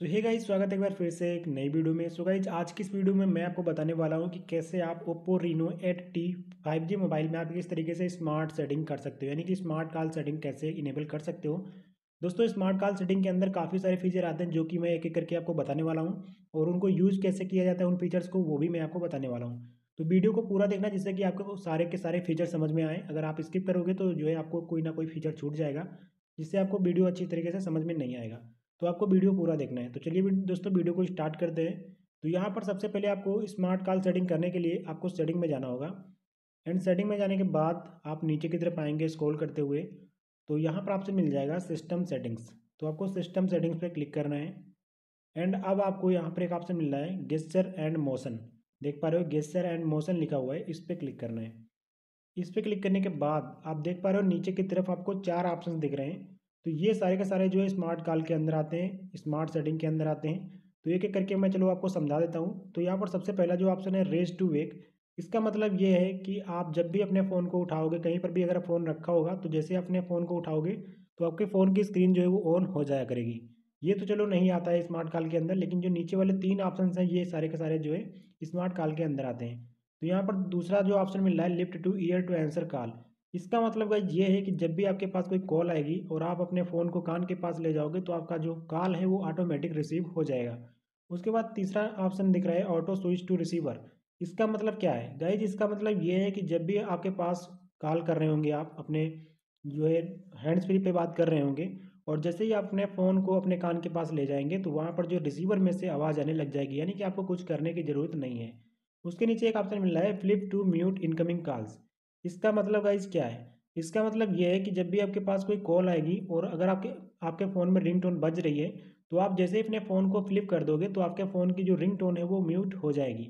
तो hey guys स्वागत है एक बार फिर से एक नई वीडियो में। सो गाइज़ आज की इस वीडियो में मैं आपको बताने वाला हूँ कि कैसे आप Oppo Reno eight T five G mobile में आप किस तरीके से स्मार्ट सेटिंग कर सकते हो। यानी कि स्मार्ट कॉल सेटिंग कैसे इनेबल कर सकते हो। दोस्तों स्मार्ट कॉल सेटिंग के अंदर काफ़ी सारे फीचर आते हैं जो कि मैं एक एक करके आपको बताने वाला हूँ और उनको यूज़ कैसे किया जाता है, उन फीचर्स को वो भी मैं आपको बताने वाला हूँ। तो वीडियो को पूरा देखना जिससे कि आपको सारे के सारे फीचर समझ में आए। अगर आप स्किप करोगे तो जो है आपको कोई ना कोई फीचर छूट जाएगा, जिससे आपको वीडियो अच्छी तरीके से समझ में नहीं आएगा। तो आपको वीडियो पूरा देखना है। तो चलिए दोस्तों वीडियो को स्टार्ट करते हैं। तो यहाँ पर सबसे पहले आपको स्मार्ट कॉल सेटिंग करने के लिए आपको सेटिंग में जाना होगा। एंड सेटिंग में जाने के बाद आप नीचे की तरफ़ आएँगे स्क्रॉल करते हुए। तो यहाँ पर आपसे मिल जाएगा सिस्टम सेटिंग्स। तो आपको सिस्टम सेटिंग्स पे क्लिक करना है। एंड अब आपको यहाँ पर एक ऑप्शन मिल रहा है गेस्चर एंड मोशन। देख पा रहे हो गेस्चर एंड मोशन लिखा हुआ है, इस पर क्लिक करना है। इस पर क्लिक करने के बाद आप देख पा रहे हो नीचे की तरफ़ आपको चार ऑप्शन दिख रहे हैं। तो ये सारे के सारे जो है स्मार्ट कॉल के अंदर आते हैं स्मार्ट सेटिंग के अंदर आते हैं। तो एक एक करके मैं चलो आपको समझा देता हूँ। तो यहाँ पर सबसे पहला जो ऑप्शन है रेस टू वेक इसका मतलब ये है कि आप जब भी अपने फ़ोन को उठाओगे, कहीं पर भी अगर फ़ोन रखा होगा तो जैसे अपने फ़ोन को उठाओगे तो आपके फ़ोन की स्क्रीन जो है वो ऑन हो जाया करेगी। ये तो चलो नहीं आता है स्मार्ट कॉल के अंदर, लेकिन जो नीचे वाले तीन ऑप्शन हैं, ये सारे के सारे जो है स्मार्ट कॉल के अंदर आते हैं। तो यहाँ पर दूसरा जो ऑप्शन मिल रहा है lift to ear to answer call इसका मतलब गाइज़ ये है कि जब भी आपके पास कोई कॉल आएगी और आप अपने फ़ोन को कान के पास ले जाओगे तो आपका जो कॉल है वो ऑटोमेटिक रिसीव हो जाएगा। उसके बाद तीसरा ऑप्शन दिख रहा है ऑटो स्विच टू रिसीवर इसका मतलब क्या है? गाइज़ इसका मतलब ये है कि जब भी आपके पास कॉल कर रहे होंगे, आप अपने जो है हैंड्स फ्री पे बात कर रहे होंगे और जैसे ही आप अपने फ़ोन को अपने कान के पास ले जाएँगे तो वहाँ पर जो रिसीवर में से आवाज़ आने लग जाएगी, यानी कि आपको कुछ करने की ज़रूरत नहीं है। उसके नीचे एक ऑप्शन मिल रहा है flip to mute incoming calls इसका मतलब गाइज़ क्या है? इसका मतलब ये है कि जब भी आपके पास कोई कॉल आएगी और अगर आपके आपके फ़ोन में रिंग टोन बज रही है तो आप जैसे ही अपने फ़ोन को फ्लिप कर दोगे तो आपके फ़ोन की जो रिंग टोन है वो म्यूट हो जाएगी।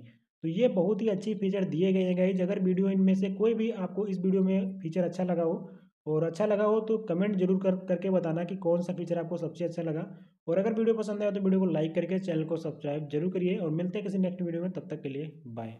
तो ये बहुत ही अच्छी फीचर दिए गए हैं गाइज़ अगर वीडियो इनमें से कोई भी आपको इस वीडियो में फीचर अच्छा लगा हो, और अच्छा लगा हो तो कमेंट ज़रूर कर, करके बताना कि कौन सा फीचर आपको सबसे अच्छा लगा। और अगर वीडियो पसंद आया तो वीडियो को लाइक करके चैनल को सब्सक्राइब ज़रूर करिए, और मिलते हैं किसी नेक्स्ट वीडियो में, तब तक के लिए बाय